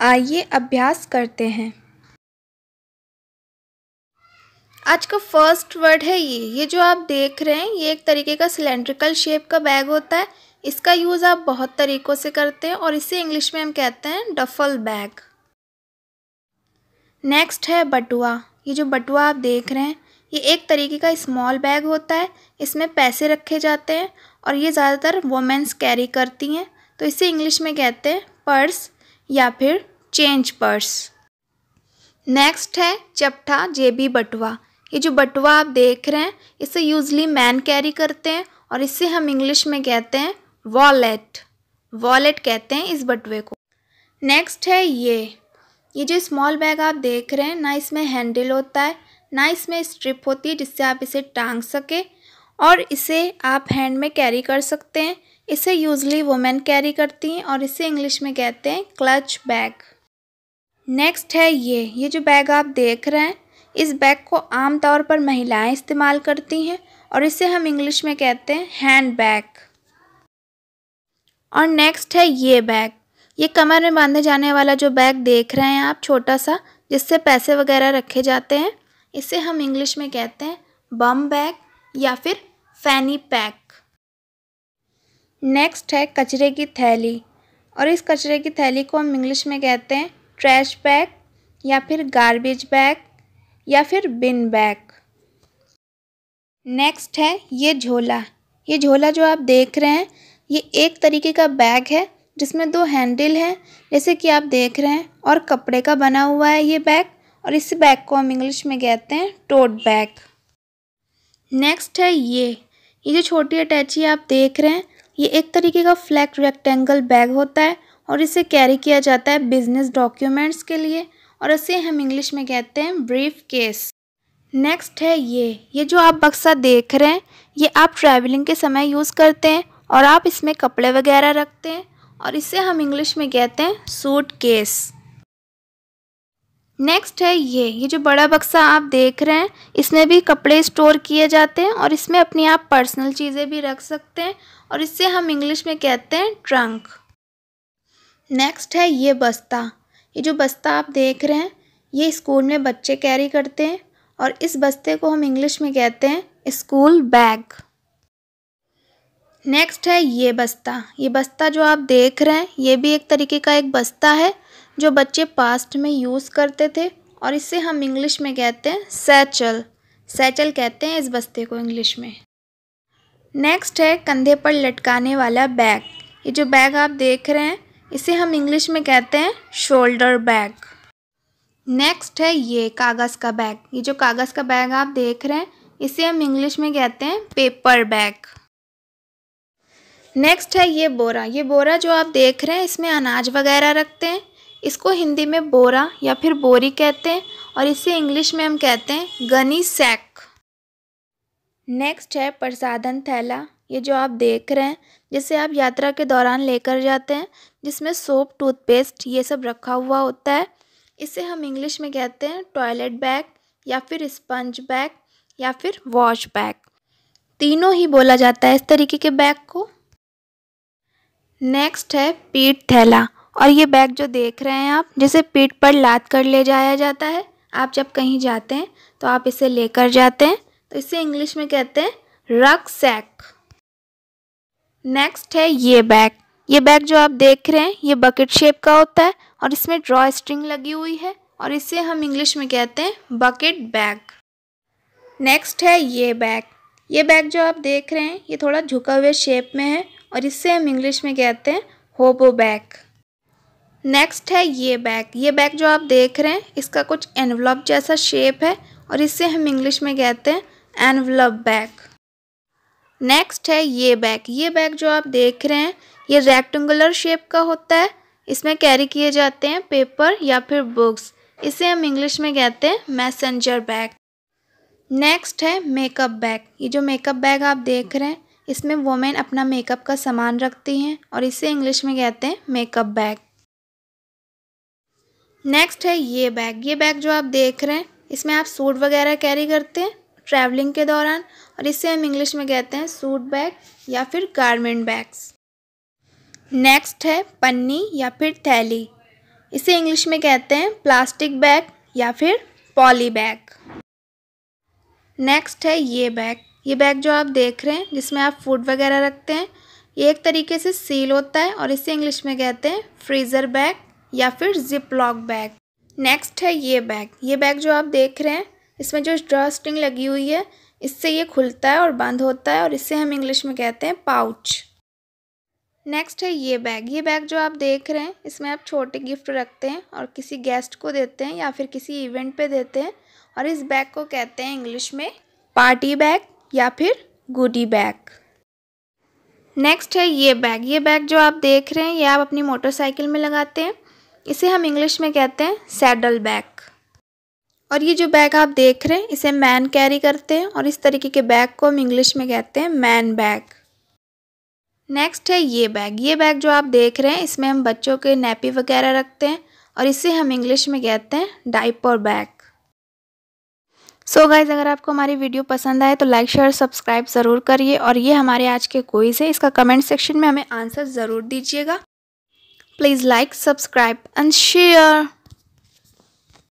आइए अभ्यास करते हैं। आज का फ़र्स्ट वर्ड है ये। ये जो आप देख रहे हैं, ये एक तरीके का सिलेंड्रिकल शेप का बैग होता है। इसका यूज़ आप बहुत तरीक़ों से करते हैं और इसे इंग्लिश में हम कहते हैं डफल बैग नेक्स्ट है बटुआ। ये जो बटुआ आप देख रहे हैं, ये एक तरीके का स्मॉल बैग होता है। इसमें पैसे रखे जाते हैं और ये ज़्यादातर वुमेंस कैरी करती हैं। तो इसे इंग्लिश में कहते हैं पर्स या फिर चेंज पर्स। नेक्स्ट है चपटा जेबी बटुआ। ये जो बटुआ आप देख रहे हैं, इसे यूजली मैन कैरी करते हैं और इसे हम इंग्लिश में कहते हैं वॉलेट। वॉलेट कहते हैं इस बटुए को। नेक्स्ट है ये। ये जो स्मॉल बैग आप देख रहे हैं, ना इसमें हैंडल होता है, ना इसमें स्ट्रिप होती है जिससे आप इसे टांग सके और इसे आप हैंड में कैरी कर सकते हैं। इसे यूजली वुमेन कैरी करती हैं और इसे इंग्लिश में कहते हैं क्लच बैग नेक्स्ट है ये. ये जो बैग आप देख रहे हैं, इस बैग को आमतौर पर महिलाएँ इस्तेमाल करती हैं और इसे हम इंग्लिश में कहते हैं हैंड बैग और नेक्स्ट है ये बैग ये कमर में बांधे जाने वाला जो बैग देख रहे हैं आप, छोटा सा, जिससे पैसे वगैरह रखे जाते हैं, इसे हम इंग्लिश में कहते हैं बम बैग या फिर फैनी पैक नेक्स्ट है कचरे की थैली। और इस कचरे की थैली को हम इंग्लिश में कहते हैं ट्रैश बैग या फिर गार्बेज बैग या फिर बिन बैग नेक्स्ट है ये झोला। ये झोला जो आप देख रहे हैं, ये एक तरीके का बैग है, जिसमें दो हैंडल हैं, जैसे कि आप देख रहे हैं, और कपड़े का बना हुआ है ये बैग और इस बैग को हम इंग्लिश में कहते हैं टोट बैग नेक्स्ट है ये। ये जो छोटी अटैची आप देख रहे हैं ये एक तरीके का फ्लैट रेक्टेंगल बैग होता है और इसे कैरी किया जाता है बिज़नेस डॉक्यूमेंट्स के लिए और इसे हम इंग्लिश में कहते हैं ब्रीफ केस नेक्स्ट है ये. ये जो आप बक्सा देख रहे हैं, ये आप ट्रैवलिंग के समय यूज़ करते हैं और आप इसमें कपड़े वगैरह रखते हैं और इसे हम इंग्लिश में कहते हैं सूट केस नेक्स्ट है ये। ये जो बड़ा बक्सा आप देख रहे हैं, इसमें भी कपड़े स्टोर किए जाते हैं और इसमें अपनी आप पर्सनल चीज़ें भी रख सकते हैं और इससे हम इंग्लिश में कहते हैं ट्रंक नेक्स्ट है ये बस्ता। ये जो बस्ता आप देख रहे हैं, ये स्कूल में बच्चे कैरी करते हैं और इस बस्ते को हम इंग्लिश में कहते हैं स्कूल बैग नेक्स्ट है ये बस्ता। ये बस्ता जो आप देख रहे हैं, ये भी एक तरीके का एक बस्ता है जो बच्चे पास्ट में यूज़ करते थे और इसे हम इंग्लिश में कहते हैं सैचल सैचल कहते हैं इस बस्ते को इंग्लिश में। नेक्स्ट है कंधे पर लटकाने वाला बैग ये जो बैग आप देख रहे हैं, इसे हम इंग्लिश में कहते हैं शोल्डर बैग नेक्स्ट है ये कागज़ का बैग ये जो कागज़ का बैग आप देख रहे हैं, इसे हम इंग्लिश में कहते हैं पेपर बैग नेक्स्ट है ये बोरा। ये बोरा जो आप देख रहे हैं, इसमें अनाज वगैरह रखते हैं। इसको हिंदी में बोरा या फिर बोरी कहते हैं और इसे इंग्लिश में हम कहते हैं गनी सैक। नेक्स्ट है प्रसादन थैला। ये जो आप देख रहे हैं, जिसे आप यात्रा के दौरान लेकर जाते हैं, जिसमें सोप, टूथपेस्ट, ये सब रखा हुआ होता है। इसे हम इंग्लिश में कहते हैं टॉयलेट बैग या फिर स्पंज बैग या फिर वॉश बैग तीनों ही बोला जाता है इस तरीके के बैग को। नेक्स्ट है पीठ थैला। और ये बैग जो देख रहे हैं आप, जिसे पीठ पर लाद कर ले जाया जाता है, आप जब कहीं जाते हैं तो आप इसे लेकर जाते हैं। तो इसे इंग्लिश में कहते हैं रक सैक. नेक्स्ट है ये बैग। ये बैग जो आप देख रहे हैं, ये बकेट शेप का होता है और इसमें ड्रॉ स्ट्रिंग लगी हुई है और इसे हम इंग्लिश में कहते हैं बकेट बैग नेक्स्ट है ये बैग। ये बैग जो आप देख रहे हैं, ये थोड़ा झुका हुए शेप में है और इससे हम इंग्लिश में कहते हैं होबो बैग नेक्स्ट है ये बैग। ये बैग जो आप देख रहे हैं, इसका कुछ एनवलप जैसा शेप है और इससे हम इंग्लिश में कहते हैं एनवलप बैग नेक्स्ट है ये बैग। ये बैग जो आप देख रहे हैं, ये रेक्टेंगुलर शेप का होता है। इसमें कैरी किए जाते हैं पेपर या फिर बुक्स इसे हम इंग्लिश में कहते हैं मैसेंजर बैग नेक्स्ट है मेकअप बैग ये जो मेकअप बैग आप देख रहे हैं, इसमें वोमेन अपना मेकअप का सामान रखती हैं और इसे इंग्लिश में कहते हैं मेकअप बैग नेक्स्ट है ये बैग। ये बैग जो आप देख रहे हैं, इसमें आप सूट वगैरह कैरी करते हैं ट्रैवलिंग के दौरान और इसे हम इंग्लिश में कहते हैं सूट बैग या फिर गारमेंट बैग्स नेक्स्ट है पन्नी या फिर थैली। इसे इंग्लिश में कहते हैं प्लास्टिक बैग या फिर पॉली बैग नेक्स्ट है ये बैग। ये बैग जो आप देख रहे हैं, जिसमें आप फ़ूड वगैरह रखते हैं, ये एक तरीके से सील होता है और इसे इंग्लिश में कहते हैं फ्रीज़र बैग या फिर जिप लॉक बैग नेक्स्ट है ये बैग ये बैग जो आप देख रहे हैं, इसमें जो ड्रा लगी हुई है, इससे ये खुलता है और बंद होता है और इसे हम इंग्लिश में कहते हैं पाउच नेक्स्ट है ये बैग ये बैग जो आप देख रहे हैं, इसमें आप छोटे गिफ्ट रखते हैं और किसी गेस्ट को देते हैं या फिर किसी इवेंट पे देते हैं और इस बैग को कहते हैं इंग्लिश में पार्टी बैग या फिर गुडी बैग नेक्स्ट है ये बैग ये बैग जो आप देख रहे हैं, ये आप अपनी मोटरसाइकिल में लगाते हैं इसे हम इंग्लिश में कहते हैं सैडल बैग और ये जो बैग आप देख रहे हैं, इसे मैन कैरी करते हैं और इस तरीके के बैग को हम इंग्लिश में कहते हैं मैन बैग नेक्स्ट है ये बैग ये बैग जो आप देख रहे हैं, इसमें हम बच्चों के नैपी वगैरह रखते हैं और इसे हम इंग्लिश में कहते हैं डाइपर बैग सो गाइज़ अगर आपको हमारी वीडियो पसंद आए तो लाइक शेयर सब्सक्राइब ज़रूर करिए और ये हमारे आज के क्विज़ है। इसका कमेंट सेक्शन में हमें आंसर ज़रूर दीजिएगा। Please like subscribe and share